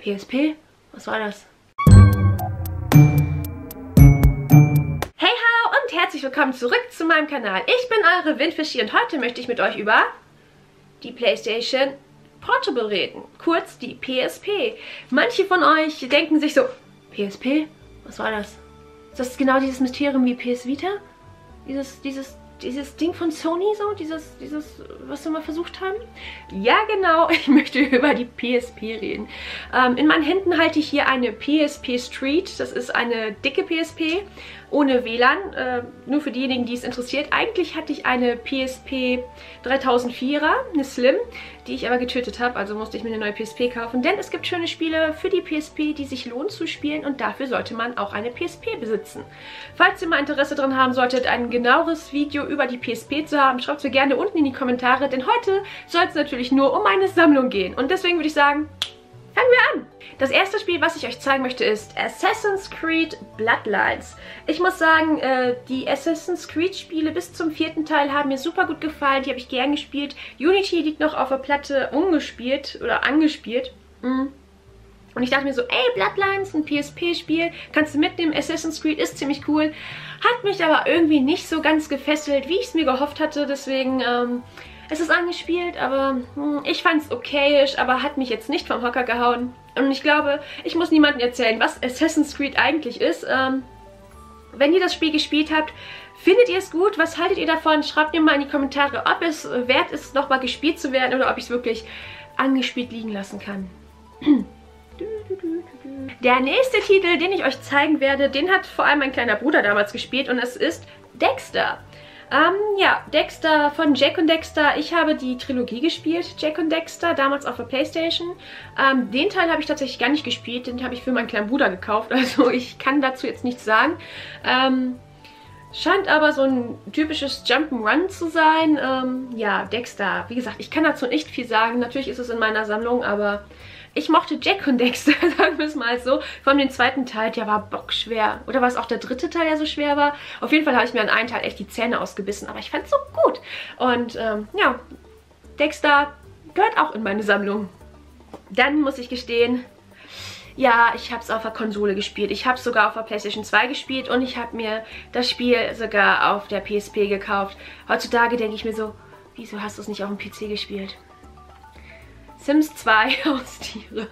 PSP? Was war das? Hey ho und herzlich willkommen zurück zu meinem Kanal. Ich bin eure Windfischi und heute möchte ich mit euch über die Playstation Portable reden. Kurz die PSP. Manche von euch denken sich so, PSP? Was war das? Ist das genau dieses Mysterium wie PS Vita? Dieses, dieses dieses Ding von Sony so, dieses, dieses, was wir mal versucht haben? Ja, genau, ich möchte über die PSP reden. Ähm, in meinen Händen halte ich hier eine PSP Street, das ist eine dicke PSP ohne WLAN, äh, nur für diejenigen, die es interessiert. Eigentlich hatte ich eine PSP 3004er, eine Slim, die ich aber getötet habe, also musste ich mir eine neue PSP kaufen. Denn es gibt schöne Spiele für die PSP, die sich lohnen zu spielen und dafür sollte man auch eine PSP besitzen. Falls ihr mal Interesse daran haben solltet, ein genaueres Video über die PSP zu haben, schreibt es mir gerne unten in die Kommentare, denn heute soll es natürlich nur um meine Sammlung gehen. Und deswegen würde ich sagen, fangen wir an! Das erste Spiel, was ich euch zeigen möchte, ist Assassin's Creed Bloodlines. Ich muss sagen, äh, die Assassin's Creed Spiele bis zum vierten Teil haben mir super gut gefallen. Die habe ich gern gespielt. Unity liegt noch auf der Platte ungespielt oder angespielt. Mhm. Und ich dachte mir so, ey, Bloodlines, ein PSP-Spiel, kannst du mitnehmen, Assassin's Creed ist ziemlich cool. Hat mich aber irgendwie nicht so ganz gefesselt, wie ich es mir gehofft hatte. Deswegen ähm, es ist angespielt, aber hm, ich fand es okayisch, aber hat mich jetzt nicht vom Hocker gehauen. Und ich glaube, ich muss niemandem erzählen, was Assassin's Creed eigentlich ist. Ähm, wenn ihr das Spiel gespielt habt, findet ihr es gut? Was haltet ihr davon? Schreibt mir mal in die Kommentare, ob es wert ist, nochmal gespielt zu werden oder ob ich es wirklich angespielt liegen lassen kann. Der nächste Titel, den ich euch zeigen werde, den hat vor allem mein kleiner Bruder damals gespielt und es ist Dexter. Ähm, ja, Dexter von Jack und Dexter. Ich habe die Trilogie gespielt, Jack und Dexter, damals auf der Playstation. Ähm, den Teil habe ich tatsächlich gar nicht gespielt, den habe ich für meinen kleinen Bruder gekauft, also ich kann dazu jetzt nichts sagen. Ähm, scheint aber so ein typisches Jump'n'Run zu sein. Ähm, ja, Dexter, wie gesagt, ich kann dazu nicht viel sagen. Natürlich ist es in meiner Sammlung, aber ich mochte Jack und Dexter, sagen wir es mal so. Vor allem den zweiten Teil, der war bockschwer. Oder war es auch der dritte Teil, der so schwer war? Auf jeden Fall habe ich mir an einem Teil echt die Zähne ausgebissen, aber ich fand es so gut. Und ähm, ja, Dexter gehört auch in meine Sammlung. Dann muss ich gestehen, ja, ich habe es auf der Konsole gespielt. Ich habe es sogar auf der Playstation 2 gespielt und ich habe mir das Spiel sogar auf der PSP gekauft. Heutzutage denke ich mir so, wieso hast du es nicht auf dem PC gespielt? Sims 2 Haustiere.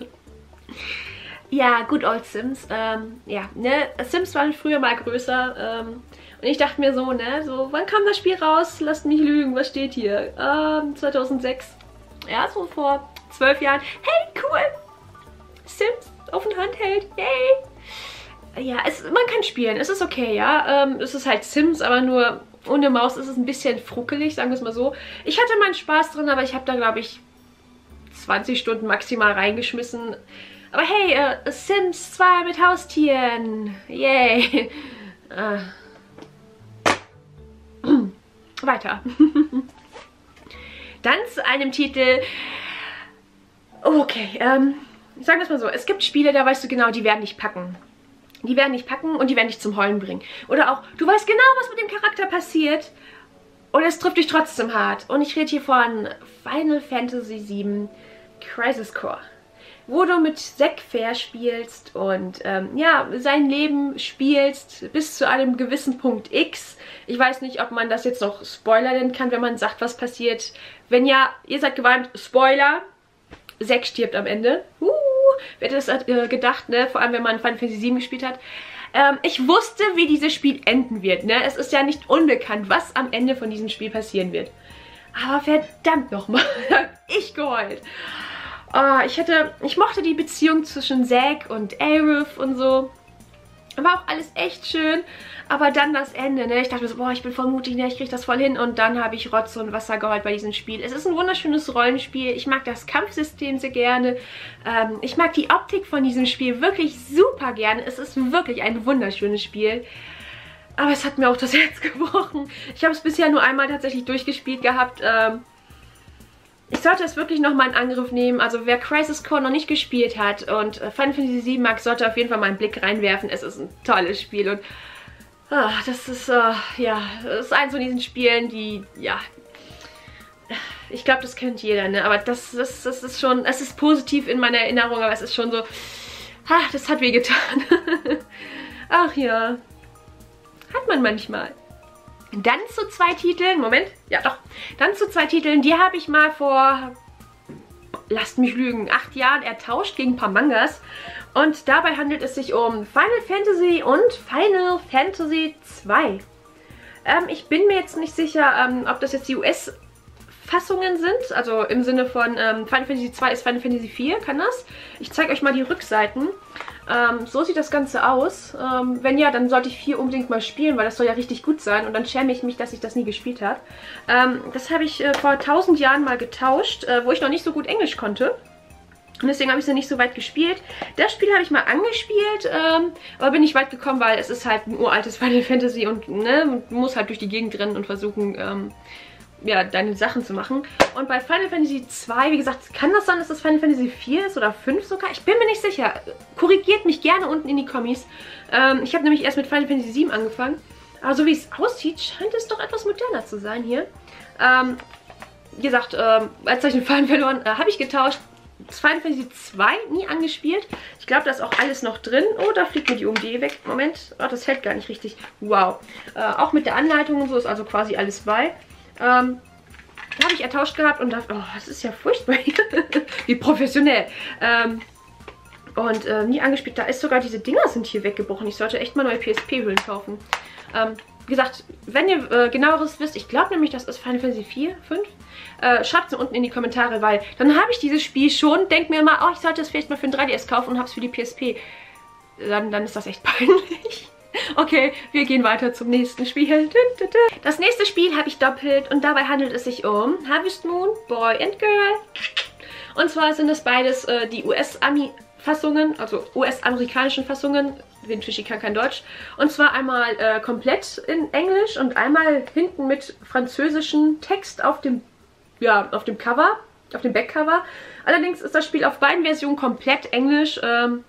Ja, good old Sims. Ähm, ja, ne, Sims waren früher mal größer. Ähm, und ich dachte mir so, ne, so, wann kam das Spiel raus? Lasst mich lügen, was steht hier? Ähm, 2006. Ja, so vor zwölf Jahren. Hey, cool! Sims auf den Handheld, yay! Ja, es, man kann spielen, es ist okay, ja. Ähm, es ist halt Sims, aber nur ohne Maus ist es ein bisschen fruckelig, sagen wir es mal so. Ich hatte meinen Spaß drin, aber ich habe da, glaube ich, 20 Stunden maximal reingeschmissen. Aber hey, äh, Sims 2 mit Haustieren. Yay. Äh. Weiter. Dann zu einem Titel. Okay, ähm, sagen wir es mal so. Es gibt Spiele, da weißt du genau, die werden dich packen. Die werden dich packen und die werden dich zum Heulen bringen. Oder auch, du weißt genau, was mit dem Charakter passiert. Und es trifft dich trotzdem hart. Und ich rede hier von Final Fantasy VII Crisis Core wo du mit Zack Fair spielst und ähm, ja, sein Leben spielst bis zu einem gewissen Punkt X. Ich weiß nicht, ob man das jetzt noch Spoiler nennen kann, wenn man sagt, was passiert. Wenn ja, ihr seid gewarnt, Spoiler, Zack stirbt am Ende. Uh, wer hätte das äh, gedacht, ne? Vor allem, wenn man Final Fantasy 7 gespielt hat. Ähm, ich wusste, wie dieses Spiel enden wird, ne? Es ist ja nicht unbekannt, was am Ende von diesem Spiel passieren wird. Aber verdammt nochmal, ich geheult. Oh, ich hätte, ich mochte die Beziehung zwischen Zack und Aerith und so. War auch alles echt schön. Aber dann das Ende, ne? Ich dachte mir so, boah, ich bin voll mutig, ne? Ich krieg das voll hin. Und dann habe ich Rotz und Wasser geheult bei diesem Spiel. Es ist ein wunderschönes Rollenspiel. Ich mag das Kampfsystem sehr gerne. Ähm, ich mag die Optik von diesem Spiel wirklich super gerne. Es ist wirklich ein wunderschönes Spiel. Aber es hat mir auch das Herz gebrochen. Ich habe es bisher nur einmal tatsächlich durchgespielt gehabt. Ähm, ich sollte es wirklich nochmal in Angriff nehmen. Also wer Crisis Core noch nicht gespielt hat und Final Fantasy VII mag, sollte auf jeden Fall mal einen Blick reinwerfen. Es ist ein tolles Spiel und ach, das ist, uh, ja, das ist eins von diesen Spielen, die, ja, ich glaube, das kennt jeder, ne? Aber das, das, das ist schon, es ist positiv in meiner Erinnerung, aber es ist schon so, ha, das hat wehgetan. Ach ja, hat man manchmal. Dann zu zwei Titeln, Moment, ja doch, dann zu zwei Titeln, die habe ich mal vor, lasst mich lügen, acht Jahren ertauscht gegen ein paar Mangas. Und dabei handelt es sich um Final Fantasy und Final Fantasy 2. Ähm, ich bin mir jetzt nicht sicher, ähm, ob das jetzt die US- Fassungen sind, also im Sinne von ähm, Final Fantasy 2 ist Final Fantasy 4, kann das? Ich zeige euch mal die Rückseiten. Ähm, so sieht das Ganze aus. Ähm, wenn ja, dann sollte ich 4 unbedingt mal spielen, weil das soll ja richtig gut sein und dann schäme ich mich, dass ich das nie gespielt habe. Ähm, das habe ich äh, vor 1000 Jahren mal getauscht, äh, wo ich noch nicht so gut Englisch konnte. Und deswegen habe ich sie nicht so weit gespielt. Das Spiel habe ich mal angespielt, ähm, aber bin nicht weit gekommen, weil es ist halt ein uraltes Final Fantasy und ne, muss halt durch die Gegend rennen und versuchen, ähm, ja, deine Sachen zu machen. Und bei Final Fantasy 2, wie gesagt, kann das sein, dass das Final Fantasy 4 ist oder 5 sogar? Ich bin mir nicht sicher. Korrigiert mich gerne unten in die Kommis. Ähm, ich habe nämlich erst mit Final Fantasy 7 angefangen. Aber so wie es aussieht, scheint es doch etwas moderner zu sein hier. Ähm, wie gesagt, ähm, als ich den Fallen verloren, äh, habe ich getauscht Final Fantasy 2 nie angespielt. Ich glaube, da ist auch alles noch drin. Oh, da fliegt mir die UMD weg. Moment. Oh, das hält gar nicht richtig. Wow. Äh, auch mit der Anleitung und so ist also quasi alles bei. Ähm, habe ich ertauscht gehabt und dachte, oh, das ist ja furchtbar. Wie professionell. Ähm, und äh, nie angespielt. Da ist sogar, diese Dinger sind hier weggebrochen. Ich sollte echt mal neue PSP-Hüllen kaufen. Ähm, wie gesagt, wenn ihr äh, genaueres wisst, ich glaube nämlich, das ist Final Fantasy 4, 5. Äh, schreibt es unten in die Kommentare, weil dann habe ich dieses Spiel schon, denke mir immer, oh, ich sollte es vielleicht mal für ein 3DS kaufen und habe es für die PSP. Dann, dann ist das echt peinlich. Okay, wir gehen weiter zum nächsten Spiel. Das nächste Spiel habe ich doppelt und dabei handelt es sich um Harvest Moon, Boy and Girl. Und zwar sind es beides äh, die US-Ami-Fassungen, also US-amerikanischen Fassungen. Windfischi kann kein Deutsch. Und zwar einmal äh, komplett in Englisch und einmal hinten mit französischem Text auf dem, ja, auf dem Cover, auf dem Backcover. Allerdings ist das Spiel auf beiden Versionen komplett Englisch. Ähm,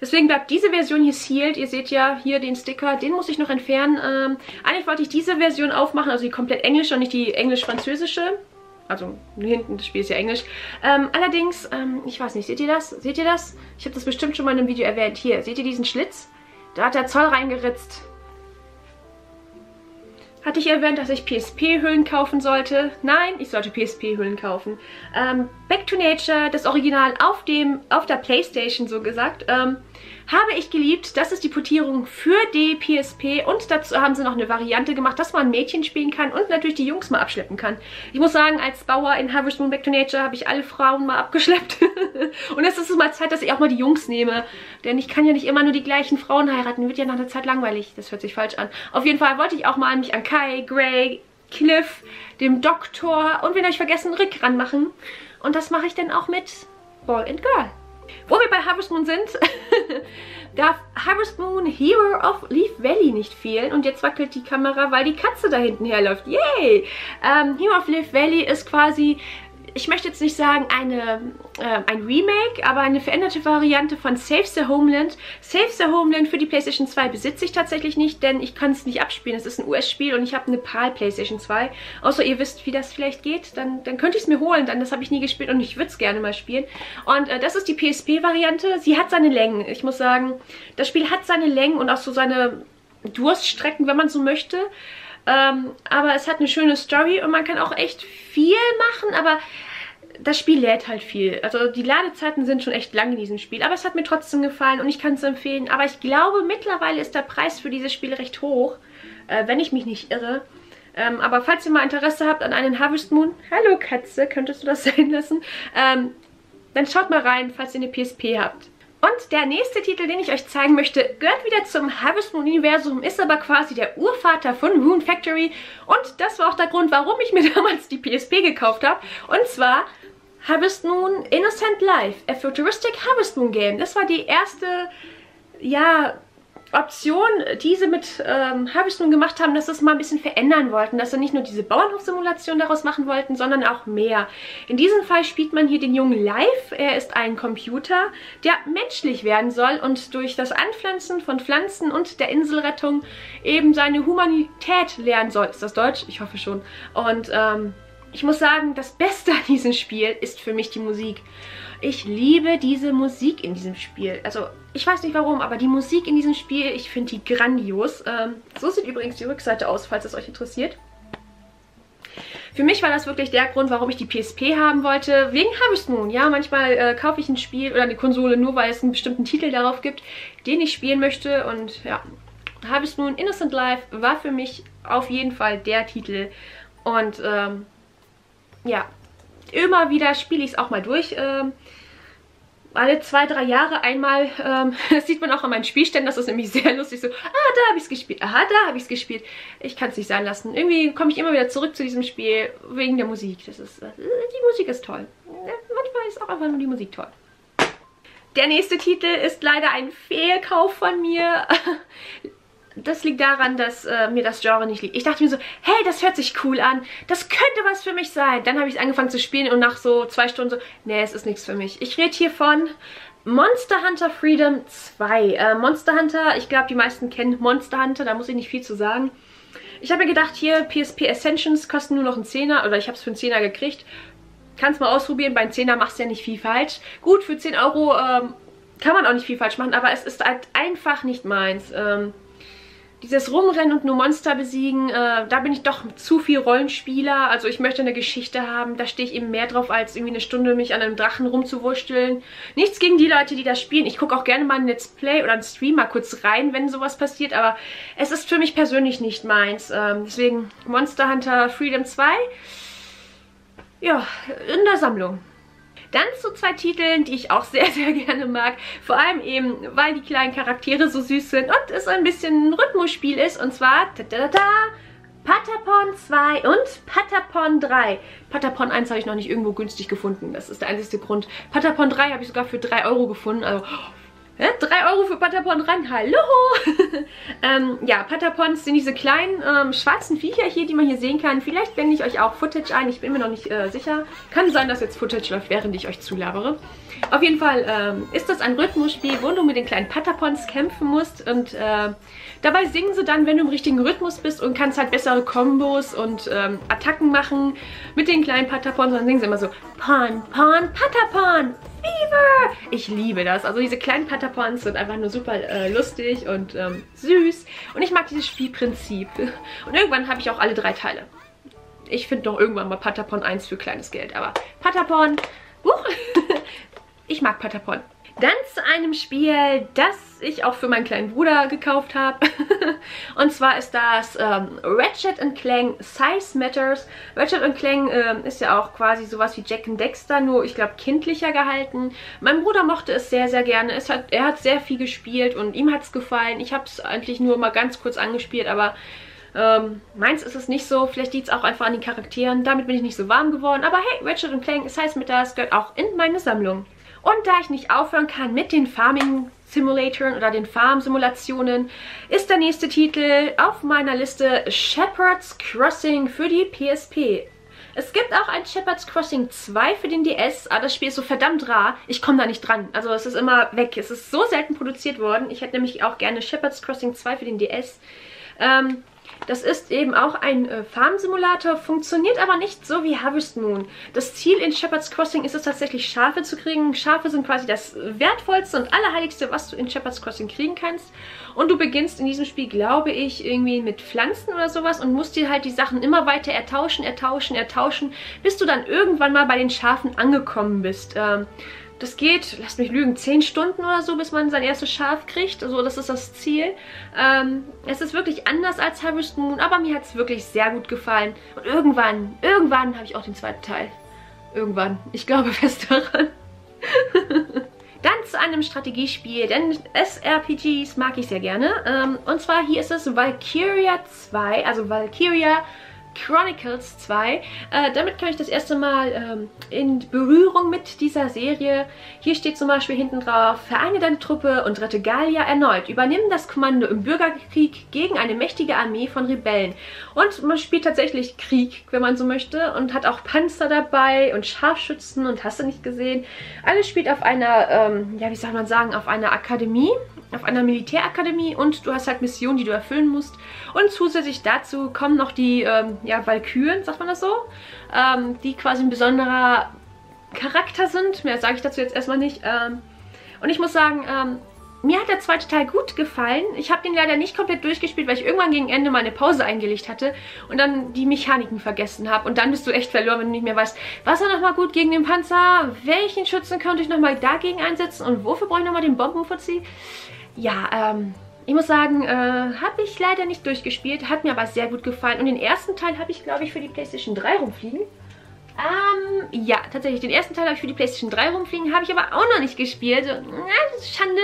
Deswegen bleibt diese Version hier sealed. Ihr seht ja hier den Sticker, den muss ich noch entfernen. Ähm, eigentlich wollte ich diese Version aufmachen, also die komplett englische und nicht die englisch-französische. Also hinten, das Spiel ist ja Englisch. Ähm, allerdings, ähm, ich weiß nicht, seht ihr das? Seht ihr das? Ich habe das bestimmt schon mal in einem Video erwähnt. Hier, seht ihr diesen Schlitz? Da hat der Zoll reingeritzt. Hatte ich erwähnt, dass ich PSP-Hüllen kaufen sollte? Nein, ich sollte PSP-Hüllen kaufen. Ähm, Back to Nature, das Original auf dem, auf der Playstation so gesagt. Ähm, habe ich geliebt. Das ist die Portierung für die PSP und dazu haben sie noch eine Variante gemacht, dass man Mädchen spielen kann und natürlich die Jungs mal abschleppen kann. Ich muss sagen, als Bauer in Harvest Moon Back to Nature habe ich alle Frauen mal abgeschleppt. und jetzt ist es mal Zeit, dass ich auch mal die Jungs nehme. Denn ich kann ja nicht immer nur die gleichen Frauen heiraten. Wird ja nach einer Zeit langweilig. Das hört sich falsch an. Auf jeden Fall wollte ich auch mal mich an Kai, Gray, Cliff, dem Doktor und, wenn euch vergessen, Rick ranmachen. Und das mache ich dann auch mit Boy and Girl. Wo wir bei Harvest Moon sind, darf Harvest Moon Hero of Leaf Valley nicht fehlen. Und jetzt wackelt die Kamera, weil die Katze da hinten herläuft. Yay! Ähm, Hero of Leaf Valley ist quasi ich möchte jetzt nicht sagen eine, äh, ein Remake, aber eine veränderte Variante von Save the Homeland. Save the Homeland für die Playstation 2 besitze ich tatsächlich nicht, denn ich kann es nicht abspielen. Es ist ein US-Spiel und ich habe eine PAL-Playstation 2. Außer ihr wisst, wie das vielleicht geht, dann, dann könnte ich es mir holen, denn das habe ich nie gespielt und ich würde es gerne mal spielen. Und äh, das ist die PSP-Variante. Sie hat seine Längen. Ich muss sagen, das Spiel hat seine Längen und auch so seine Durststrecken, wenn man so möchte. Ähm, aber es hat eine schöne Story und man kann auch echt viel machen, aber das Spiel lädt halt viel. Also die Ladezeiten sind schon echt lang in diesem Spiel. Aber es hat mir trotzdem gefallen und ich kann es empfehlen. Aber ich glaube, mittlerweile ist der Preis für dieses Spiel recht hoch. Äh, wenn ich mich nicht irre. Ähm, aber falls ihr mal Interesse habt an einen Harvest Moon, hallo Katze, könntest du das sein lassen? Ähm, dann schaut mal rein, falls ihr eine PSP habt. Und der nächste Titel, den ich euch zeigen möchte, gehört wieder zum Harvest Moon Universum, ist aber quasi der Urvater von Rune Factory. Und das war auch der Grund, warum ich mir damals die PSP gekauft habe. Und zwar Harvest Moon Innocent Life, a futuristic Harvest Moon Game. Das war die erste, ja, Option, die sie mit ähm, Harvest gemacht haben, dass sie es mal ein bisschen verändern wollten, dass sie nicht nur diese Bauernhofsimulation daraus machen wollten, sondern auch mehr. In diesem Fall spielt man hier den Jungen Live. Er ist ein Computer, der menschlich werden soll und durch das Anpflanzen von Pflanzen und der Inselrettung eben seine Humanität lernen soll. Ist das Deutsch? Ich hoffe schon. Und ähm, ich muss sagen, das Beste an diesem Spiel ist für mich die Musik. Ich liebe diese Musik in diesem Spiel. Also, ich weiß nicht warum, aber die Musik in diesem Spiel, ich finde die grandios. Ähm, so sieht übrigens die Rückseite aus, falls es euch interessiert. Für mich war das wirklich der Grund, warum ich die PSP haben wollte. Wegen Harvest Moon. Ja, manchmal äh, kaufe ich ein Spiel oder eine Konsole nur, weil es einen bestimmten Titel darauf gibt, den ich spielen möchte. Und ja, Harvest Moon Innocent Life war für mich auf jeden Fall der Titel. Und ähm, ja, immer wieder spiele ich es auch mal durch. Ähm, alle zwei, drei Jahre einmal, ähm, das sieht man auch an meinen Spielständen, das ist nämlich sehr lustig, so, ah, da habe ich es gespielt, aha, da habe ich es gespielt. Ich kann es nicht sein lassen. Irgendwie komme ich immer wieder zurück zu diesem Spiel, wegen der Musik. Das ist, äh, die Musik ist toll. Manchmal ist auch einfach nur die Musik toll. Der nächste Titel ist leider ein Fehlkauf von mir. das liegt daran, dass äh, mir das Genre nicht liegt. Ich dachte mir so, hey, das hört sich cool an. Das könnte was für mich sein. Dann habe ich angefangen zu spielen und nach so zwei Stunden so, nee, es ist nichts für mich. Ich rede hier von Monster Hunter Freedom 2. Äh, Monster Hunter, ich glaube, die meisten kennen Monster Hunter, da muss ich nicht viel zu sagen. Ich habe mir gedacht, hier PSP Ascensions kosten nur noch einen Zehner, oder ich habe es für einen Zehner gekriegt. Kannst mal ausprobieren, bei einem Zehner machst du ja nicht viel falsch. Gut, für 10 Euro ähm, kann man auch nicht viel falsch machen, aber es ist halt einfach nicht meins. Ähm, dieses Rumrennen und nur Monster besiegen, äh, da bin ich doch zu viel Rollenspieler. Also ich möchte eine Geschichte haben, da stehe ich eben mehr drauf, als irgendwie eine Stunde mich an einem Drachen rumzuwursteln. Nichts gegen die Leute, die das spielen. Ich gucke auch gerne mal ein Let's Play oder ein Stream mal kurz rein, wenn sowas passiert. Aber es ist für mich persönlich nicht meins. Ähm, deswegen Monster Hunter Freedom 2, ja, in der Sammlung. Dann zu zwei Titeln, die ich auch sehr, sehr gerne mag. Vor allem eben, weil die kleinen Charaktere so süß sind und es ein bisschen ein Rhythmusspiel ist. Und zwar, da, da, da, Patapon 2 und Patapon 3. Patapon 1 habe ich noch nicht irgendwo günstig gefunden. Das ist der einzige Grund. Patapon 3 habe ich sogar für 3 Euro gefunden. Also 3 Euro für Patapon ran, hallo! ähm, ja, Patapons sind diese kleinen ähm, schwarzen Viecher hier, die man hier sehen kann. Vielleicht blende ich euch auch Footage ein, ich bin mir noch nicht äh, sicher. Kann sein, dass jetzt Footage läuft, während ich euch zulabere. Auf jeden Fall ähm, ist das ein Rhythmusspiel, wo du mit den kleinen Patapons kämpfen musst und äh, dabei singen sie dann, wenn du im richtigen Rhythmus bist und kannst halt bessere Kombos und ähm, Attacken machen mit den kleinen Patapons. dann singen sie immer so Pon, Pon, Patapon, Fever! Ich liebe das. Also diese kleinen Patapons sind einfach nur super äh, lustig und ähm, süß. Und ich mag dieses Spielprinzip. Und irgendwann habe ich auch alle drei Teile. Ich finde doch irgendwann mal Patapon 1 für kleines Geld. Aber Patapon, uh, ich mag Patapon. Dann zu einem Spiel, das ich auch für meinen kleinen Bruder gekauft habe. und zwar ist das ähm, Ratchet Clank Size Matters. Ratchet Clank ähm, ist ja auch quasi sowas wie Jack Dexter, nur ich glaube kindlicher gehalten. Mein Bruder mochte es sehr, sehr gerne. Hat, er hat sehr viel gespielt und ihm hat es gefallen. Ich habe es eigentlich nur mal ganz kurz angespielt, aber ähm, meins ist es nicht so. Vielleicht liegt es auch einfach an den Charakteren. Damit bin ich nicht so warm geworden. Aber hey, Ratchet Clank Size Matters gehört auch in meine Sammlung. Und da ich nicht aufhören kann mit den Farming Simulatoren oder den Farm-Simulationen, ist der nächste Titel auf meiner Liste Shepherd's Crossing für die PSP. Es gibt auch ein Shepherd's Crossing 2 für den DS, aber das Spiel ist so verdammt rar. Ich komme da nicht dran. Also es ist immer weg. Es ist so selten produziert worden. Ich hätte nämlich auch gerne Shepherd's Crossing 2 für den DS. Ähm, das ist eben auch ein äh, Farmsimulator, funktioniert aber nicht so wie Harvest Moon. Das Ziel in Shepherd's Crossing ist es tatsächlich, Schafe zu kriegen. Schafe sind quasi das wertvollste und allerheiligste, was du in Shepherd's Crossing kriegen kannst. Und du beginnst in diesem Spiel, glaube ich, irgendwie mit Pflanzen oder sowas und musst dir halt die Sachen immer weiter ertauschen, ertauschen, ertauschen, bis du dann irgendwann mal bei den Schafen angekommen bist. Ähm, das geht, lasst mich lügen, 10 Stunden oder so, bis man sein erstes Schaf kriegt. Also das ist das Ziel. Ähm, es ist wirklich anders als Harvest Moon, aber mir hat es wirklich sehr gut gefallen. Und irgendwann, irgendwann habe ich auch den zweiten Teil. Irgendwann. Ich glaube fest daran. Dann zu einem Strategiespiel, denn SRPGs mag ich sehr gerne. Ähm, und zwar hier ist es Valkyria 2, also Valkyria Chronicles 2. Äh, damit kam ich das erste Mal ähm, in Berührung mit dieser Serie. Hier steht zum Beispiel hinten drauf, vereine deine Truppe und rette Gallia erneut. Übernimm das Kommando im Bürgerkrieg gegen eine mächtige Armee von Rebellen. Und man spielt tatsächlich Krieg, wenn man so möchte. Und hat auch Panzer dabei und Scharfschützen und hast du nicht gesehen. Alles spielt auf einer, ähm, ja wie soll man sagen, auf einer Akademie. auf einer Militärakademie und du hast halt Missionen, die du erfüllen musst. Und zusätzlich dazu kommen noch die ähm, ja, Valkyren, sagt man das so, ähm, die quasi ein besonderer Charakter sind. Mehr sage ich dazu jetzt erstmal nicht. Ähm, und ich muss sagen, ähm, mir hat der zweite Teil gut gefallen. Ich habe den leider nicht komplett durchgespielt, weil ich irgendwann gegen Ende mal eine Pause eingelegt hatte und dann die Mechaniken vergessen habe. Und dann bist du echt verloren, wenn du nicht mehr weißt, was war nochmal gut gegen den Panzer, welchen Schützen könnte ich nochmal dagegen einsetzen und wofür brauche ich nochmal den Bombenfuzzi? Ja, ähm, ich muss sagen, äh, habe ich leider nicht durchgespielt, hat mir aber sehr gut gefallen. Und den ersten Teil habe ich, glaube ich, für die Playstation 3 rumfliegen. Ähm, ja, tatsächlich. Den ersten Teil habe ich für die PlayStation 3 rumfliegen, habe ich aber auch noch nicht gespielt. Na, Schande.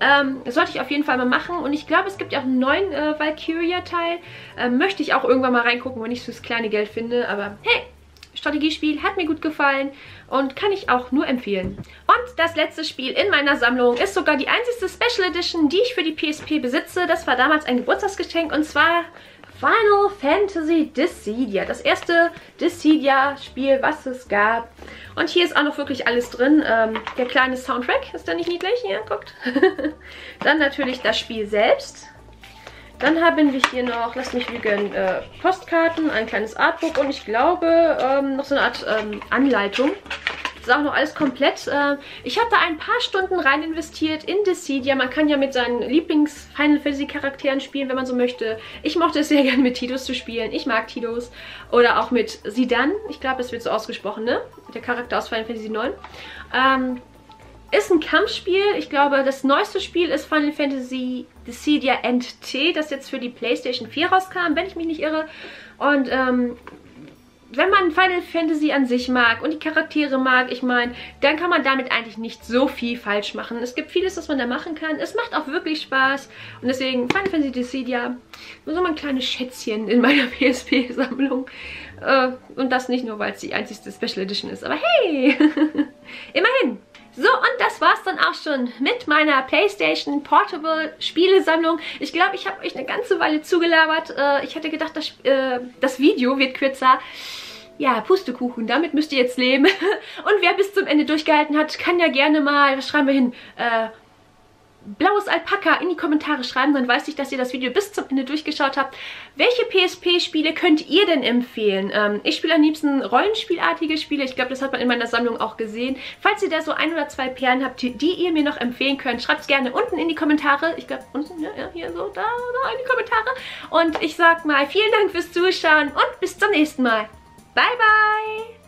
Ähm, sollte ich auf jeden Fall mal machen. Und ich glaube, es gibt ja auch einen neuen äh, Valkyria-Teil. Ähm, möchte ich auch irgendwann mal reingucken, wenn ich es fürs kleine Geld finde. Aber hey, Strategiespiel hat mir gut gefallen und kann ich auch nur empfehlen. Und das letzte Spiel in meiner Sammlung ist sogar die einzige Special Edition, die ich für die PSP besitze. Das war damals ein Geburtstagsgeschenk und zwar Final Fantasy Dissidia. Das erste Dissidia-Spiel, was es gab. Und hier ist auch noch wirklich alles drin. Ähm, der kleine Soundtrack, ist der nicht niedlich? Ja, guckt. Dann natürlich das Spiel selbst. Dann haben wir hier noch, lasst mich lügen, äh, Postkarten, ein kleines Artbook und ich glaube ähm, noch so eine Art ähm, Anleitung. Das ist auch noch alles komplett. Äh, ich habe da ein paar Stunden rein investiert in Dissidia. Man kann ja mit seinen Lieblings-Final Fantasy-Charakteren spielen, wenn man so möchte. Ich mochte es sehr gerne mit Tidus zu spielen. Ich mag Tidus. Oder auch mit Sidan. Ich glaube, es wird so ausgesprochen, ne? Der Charakter aus Final Fantasy 9. Ähm, ist ein Kampfspiel. Ich glaube, das neueste Spiel ist Final Fantasy Dissidia NT, das jetzt für die Playstation 4 rauskam, wenn ich mich nicht irre. Und ähm, wenn man Final Fantasy an sich mag und die Charaktere mag, ich meine, dann kann man damit eigentlich nicht so viel falsch machen. Es gibt vieles, was man da machen kann. Es macht auch wirklich Spaß. Und deswegen Final Fantasy Dissidia, nur so ein kleines Schätzchen in meiner PSP-Sammlung. Äh, und das nicht nur, weil es die einzigste Special Edition ist. Aber hey, immerhin. So, und das war's dann auch schon mit meiner PlayStation Portable Spielesammlung. Ich glaube, ich habe euch eine ganze Weile zugelabert. Äh, ich hatte gedacht, das, äh, das Video wird kürzer. Ja, Pustekuchen, damit müsst ihr jetzt leben. Und wer bis zum Ende durchgehalten hat, kann ja gerne mal, was schreiben wir hin, äh, blaues Alpaka in die Kommentare schreiben, dann weiß ich, dass ihr das Video bis zum Ende durchgeschaut habt. Welche PSP-Spiele könnt ihr denn empfehlen? Ähm, ich spiele am liebsten rollenspielartige Spiele. Ich glaube, das hat man in meiner Sammlung auch gesehen. Falls ihr da so ein oder zwei Perlen habt, die ihr mir noch empfehlen könnt, schreibt es gerne unten in die Kommentare. Ich glaube, unten, ja, hier so, da, da in die Kommentare. Und ich sag mal, vielen Dank fürs Zuschauen und bis zum nächsten Mal. Bye, bye!